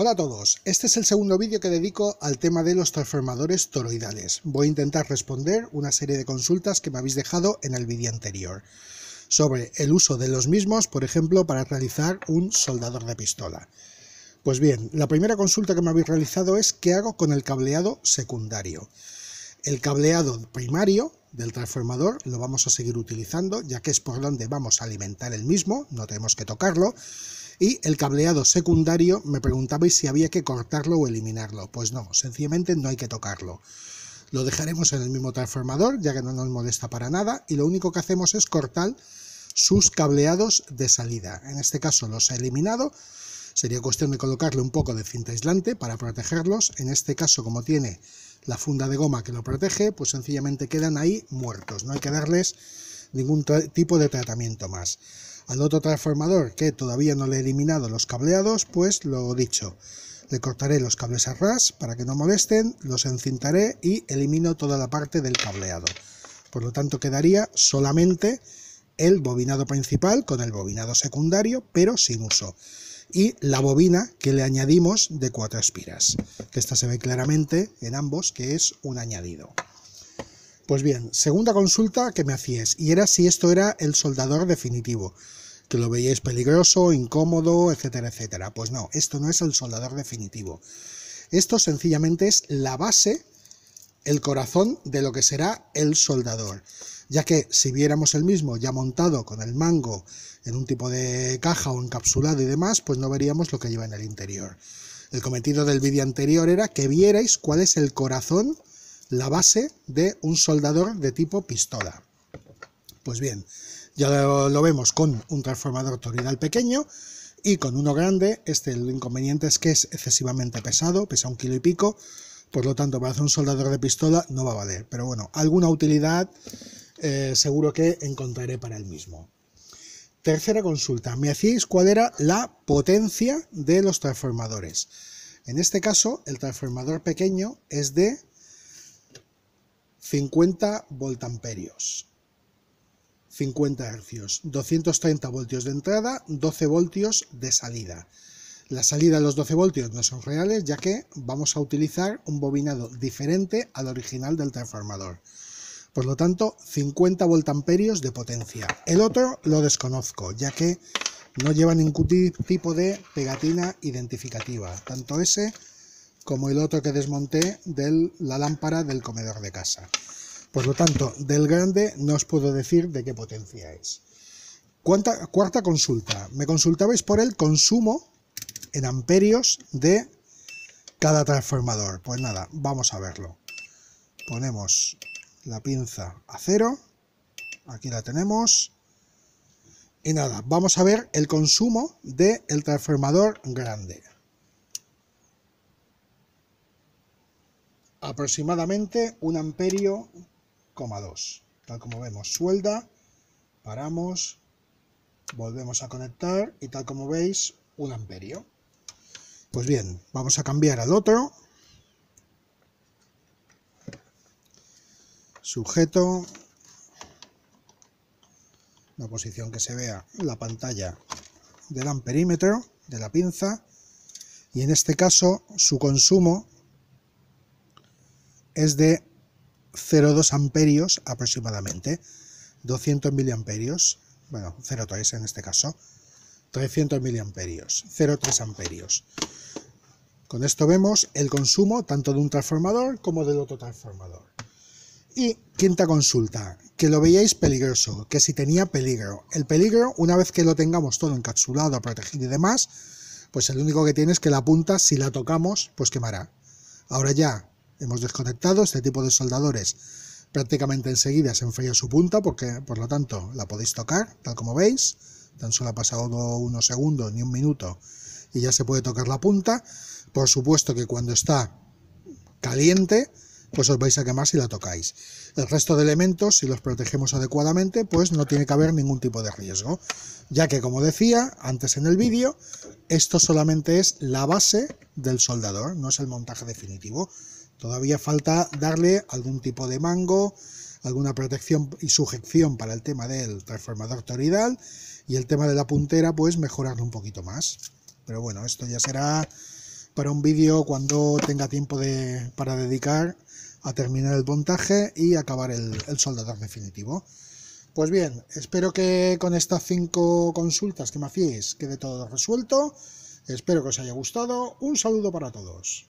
Hola a todos, este es el segundo vídeo que dedico al tema de los transformadores toroidales. Voy a intentar responder una serie de consultas que me habéis dejado en el vídeo anterior sobre el uso de los mismos, por ejemplo, para realizar un soldador de pistola. Pues bien, la primera consulta que me habéis realizado es ¿qué hago con el cableado secundario? El cableado primario del transformador lo vamos a seguir utilizando, ya que es por donde vamos a alimentar el mismo, no tenemos que tocarlo, y el cableado secundario me preguntabais si había que cortarlo o eliminarlo. Pues no, sencillamente no hay que tocarlo. Lo dejaremos en el mismo transformador, ya que no nos molesta para nada, y lo único que hacemos es cortar sus cableados de salida. En este caso los he eliminado, sería cuestión de colocarle un poco de cinta aislante para protegerlos. En este caso, como tiene la funda de goma que lo protege, pues sencillamente quedan ahí muertos, no hay que darles ningún tipo de tratamiento más. Al otro transformador que todavía no le he eliminado los cableados, pues lo dicho, le cortaré los cables a ras para que no molesten, los encintaré y elimino toda la parte del cableado. Por lo tanto quedaría solamente el bobinado principal con el bobinado secundario, pero sin uso. Y la bobina que le añadimos de cuatro espiras, que esta se ve claramente en ambos que es un añadido. Pues bien, segunda consulta que me hacíais, y era si esto era el soldador definitivo que lo veíais peligroso, incómodo, etcétera, etcétera. Pues no, esto no es el soldador definitivo. Esto sencillamente es la base, el corazón de lo que será el soldador. Ya que si viéramos el mismo ya montado con el mango en un tipo de caja o encapsulado y demás, pues no veríamos lo que lleva en el interior. El cometido del vídeo anterior era que vierais cuál es el corazón, la base de un soldador de tipo pistola. Pues bien, ya lo, vemos con un transformador toroidal pequeño y con uno grande. Este el inconveniente es que es excesivamente pesado, pesa un kilo y pico, por lo tanto para hacer un soldador de pistola no va a valer. Pero bueno, alguna utilidad eh, seguro que encontraré para el mismo. Tercera consulta, me hacíais cuál era la potencia de los transformadores. En este caso, el transformador pequeño es de 50 voltamperios. 50 Hz, 230 voltios de entrada, 12 voltios de salida. La salida de los 12 voltios no son reales ya que vamos a utilizar un bobinado diferente al original del transformador. Por lo tanto, 50 voltamperios de potencia. El otro lo desconozco ya que no lleva ningún tipo de pegatina identificativa, tanto ese como el otro que desmonté de la lámpara del comedor de casa. Por lo tanto, del grande no os puedo decir de qué potencia es. cuarta consulta. Me consultabais por el consumo en amperios de cada transformador. Pues nada, vamos a verlo. Ponemos la pinza a cero. Aquí la tenemos. Y nada, vamos a ver el consumo del el transformador grande. Aproximadamente un amperio 2 tal como vemos suelda paramos volvemos a conectar y tal como veis un amperio. Pues bien vamos a cambiar al otro. Sujeto la posición que se vea la pantalla del amperímetro de la pinza y en este caso su consumo es de 0,2 amperios aproximadamente, 200 miliamperios, bueno, 0,3 en este caso, 300 miliamperios, 0,3 amperios. Con esto vemos el consumo tanto de un transformador como del otro transformador. Y quinta consulta, que lo veíais peligroso, que si tenía peligro. El peligro, una vez que lo tengamos todo encapsulado, protegido y demás, pues el único que tiene es que la punta, si la tocamos, pues quemará. Ahora ya, hemos desconectado este tipo de soldadores prácticamente enseguida se enfría su punta porque por lo tanto la podéis tocar tal como veis. Tan solo ha pasado unos segundos ni un minuto y ya se puede tocar la punta. Por supuesto que cuando está caliente pues os vais a quemar si la tocáis. El resto de elementos si los protegemos adecuadamente pues no tiene que haber ningún tipo de riesgo. Ya que como decía antes en el vídeo esto solamente es la base del soldador no es el montaje definitivo. Todavía falta darle algún tipo de mango, alguna protección y sujeción para el tema del transformador toridal y el tema de la puntera pues mejorarlo un poquito más. Pero bueno, esto ya será para un vídeo cuando tenga tiempo de, para dedicar a terminar el montaje y acabar el, el soldador definitivo. Pues bien, espero que con estas cinco consultas que me hacéis quede todo resuelto. Espero que os haya gustado. Un saludo para todos.